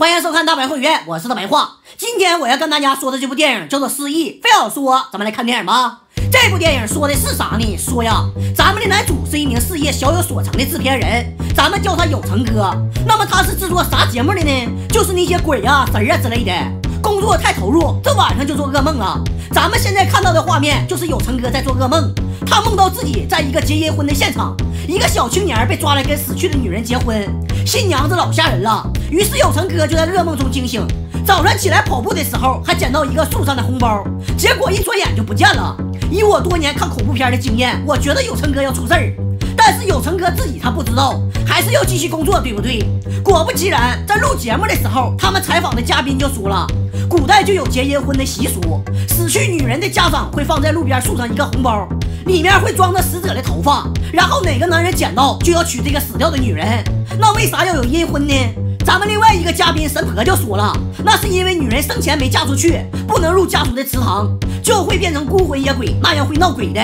欢迎收看大白会员，我是大白话。今天我要跟大家说的这部电影叫做《失忆》，非要说，咱们来看电影吧。这部电影说的是啥呢？说呀，咱们的男主是一名事业小有所成的制片人，咱们叫他有成哥。那么他是制作啥节目的呢？就是那些鬼呀、神啊之类的。工作太投入，这晚上就做噩梦了。咱们现在看到的画面就是有成哥在做噩梦，他梦到自己在一个结阴婚的现场，一个小青年被抓来跟死去的女人结婚，新娘子老吓人了。于是有成哥就在噩梦中惊醒，早上起来跑步的时候还捡到一个树上的红包，结果一转眼就不见了。以我多年看恐怖片的经验，我觉得有成哥要出事儿，但是有成哥自己他不知道，还是要继续工作，对不对？果不其然，在录节目的时候，他们采访的嘉宾就说了，古代就有结阴婚的习俗，死去女人的家长会放在路边树上一个红包，里面会装着死者的头发，然后哪个男人捡到就要娶这个死掉的女人。那为啥要有阴婚呢？咱们另外一个嘉宾神婆就说了，那是因为女人生前没嫁出去，不能入家族的祠堂，就会变成孤魂野鬼，那样会闹鬼的。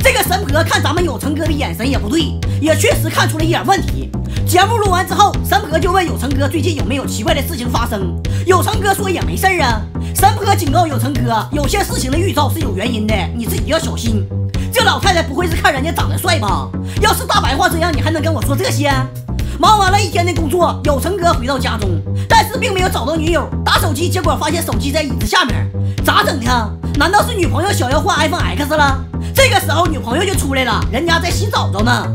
这个神婆看咱们有成哥的眼神也不对，也确实看出了一点问题。节目录完之后，神婆就问有成哥最近有没有奇怪的事情发生。有成哥说也没事啊。神婆警告有成哥，有些事情的预兆是有原因的，你自己要小心。这老太太不会是看人家长得帅吧？要是大白话这样，你还能跟我说这些？忙完了一天的工作，有成哥回到家中，但是并没有找到女友。打手机，结果发现手机在椅子下面，咋整的？难道是女朋友想要换 iPhone X 了？这个时候女朋友就出来了，人家在洗澡着呢。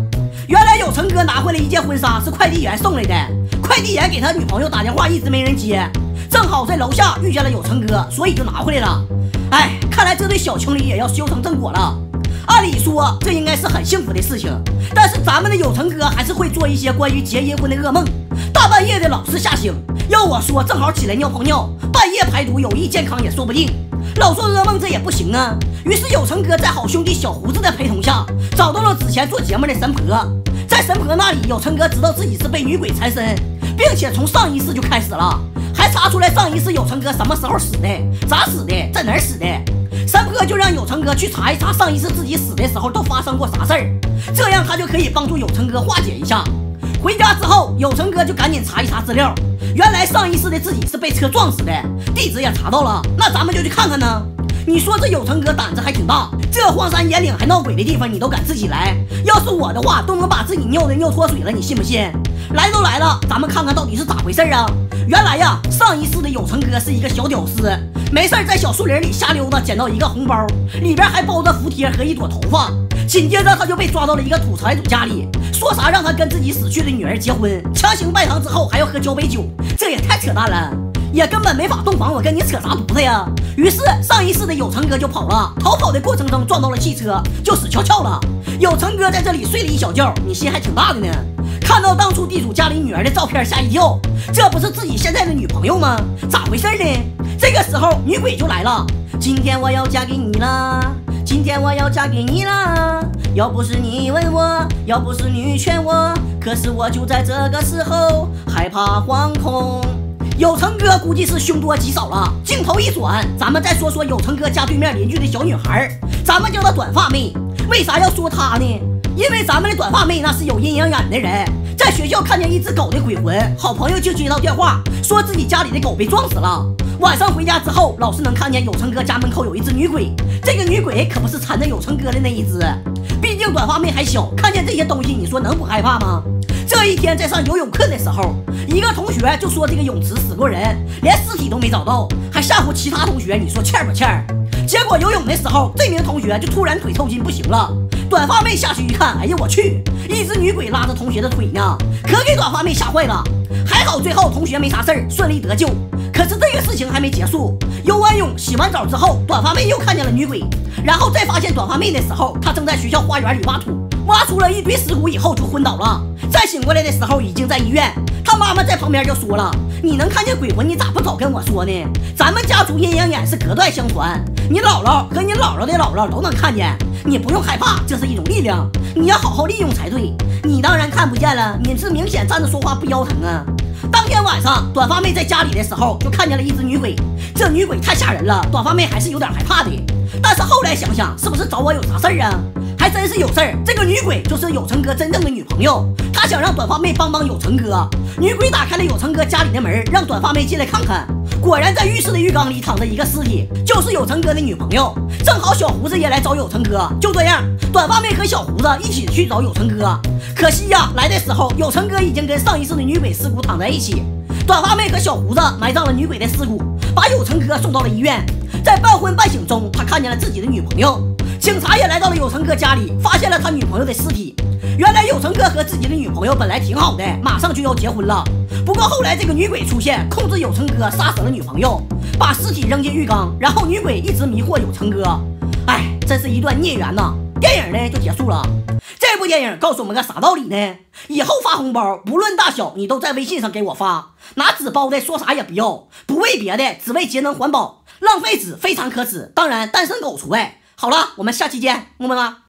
原来有成哥拿回来一件婚纱，是快递员送来的。快递员给他女朋友打电话，一直没人接，正好在楼下遇见了有成哥，所以就拿回来了。哎，看来这对小情侣也要修成正果了。按理说这应该是很幸福的事情，但是咱们的有成哥还是会做一些关于结阴婚的噩梦，大半夜的老是吓醒。要我说，正好起来尿泡尿，半夜排毒有益健康也说不定。老做噩梦这也不行啊。于是有成哥在好兄弟小胡子的陪同下，找到了之前做节目的神婆。在神婆那里，有成哥知道自己是被女鬼缠身，并且从上一世就开始了，还查出来上一世有成哥什么时候死的，咋死的，在哪儿死的。山坡就让有成哥去查一查上一次自己死的时候都发生过啥事儿，这样他就可以帮助有成哥化解一下。回家之后，有成哥就赶紧查一查资料，原来上一世的自己是被车撞死的，地址也查到了，那咱们就去看看呢。你说这有成哥胆子还挺大，这荒山野岭还闹鬼的地方你都敢自己来，要是我的话都能把自己尿的尿脱水了，你信不信？来都来了，咱们看看到底是咋回事啊？原来呀，上一世的有成哥是一个小屌丝，没事在小树林里瞎溜达，捡到一个红包，里边还包着福贴和一朵头发。紧接着他就被抓到了一个土财主家里，说啥让他跟自己死去的女儿结婚，强行拜堂之后还要喝交杯酒，这也太扯淡了。也根本没法洞房，我跟你扯啥犊子呀？于是上一世的有成哥就跑了，逃跑的过程中撞到了汽车，就死翘翘了。有成哥在这里睡了一小觉，你心还挺大的呢。看到当初地主家里女儿的照片，吓一跳，这不是自己现在的女朋友吗？咋回事呢？这个时候女鬼就来了，今天我要嫁给你了，今天我要嫁给你了。要不是你问我，要不是你劝我，可是我就在这个时候害怕惶恐。有成哥估计是凶多吉少了。镜头一转，咱们再说说有成哥家对面邻居的小女孩，咱们叫她短发妹。为啥要说她呢？因为咱们的短发妹那是有阴阳眼的人，在学校看见一只狗的鬼魂，好朋友就接到电话，说自己家里的狗被撞死了。晚上回家之后，老是能看见有成哥家门口有一只女鬼，这个女鬼可不是缠着有成哥的那一只。毕竟短发妹还小，看见这些东西，你说能不害怕吗？这一天在上游泳课的时候，一个同学就说这个泳池死过人，连尸体都没找到，还吓唬其他同学。你说欠不欠？结果游泳的时候，这名同学就突然腿抽筋不行了。短发妹下去一看，哎呀我去，一只女鬼拉着同学的腿呢，可给短发妹吓坏了。还好最后同学没啥事儿，顺利得救。可是这个事情还没结束，游完泳洗完澡之后，短发妹又看见了女鬼，然后再发现短发妹的时候，她正在学校花园里挖土。挖出了一堆尸骨以后就昏倒了，再醒过来的时候已经在医院。他妈妈在旁边就说了：“你能看见鬼魂，你咋不早跟我说呢？咱们家族阴阳眼是隔代相传，你姥姥和你姥姥的姥姥都能看见，你不用害怕，这是一种力量，你要好好利用才对。你当然看不见了，你是明显站着说话不腰疼啊。”当天晚上，短发妹在家里的时候就看见了一只女鬼，这女鬼太吓人了，短发妹还是有点害怕的。但是后来想想，是不是找我有啥事儿啊？还真是有事儿。这个女鬼就是有成哥真正的女朋友，她想让短发妹帮帮有成哥。女鬼打开了有成哥家里的门，让短发妹进来看看。果然，在浴室的浴缸里躺着一个尸体，就是有成哥的女朋友。正好小胡子也来找有成哥，就这样，短发妹和小胡子一起去找有成哥。可惜呀，来的时候有成哥已经跟上一世的女鬼尸骨躺在一起。短发妹和小胡子埋葬了女鬼的尸骨，把有成哥送到了医院。在半昏半醒中，他看见了自己的女朋友。警察也来到了有成哥家里，发现了他女朋友的尸体。原来有成哥和自己的女朋友本来挺好的，马上就要结婚了。不过后来这个女鬼出现，控制有成哥，杀死了女朋友，把尸体扔进浴缸，然后女鬼一直迷惑有成哥。哎，真是一段孽缘呐！电影呢就结束了。这部电影告诉我们个啥道理呢？以后发红包不论大小，你都在微信上给我发，拿纸包的说啥也不要，不为别的，只为节能环保，浪费纸非常可耻。当然单身狗除外。好了，我们下期见，么么哒。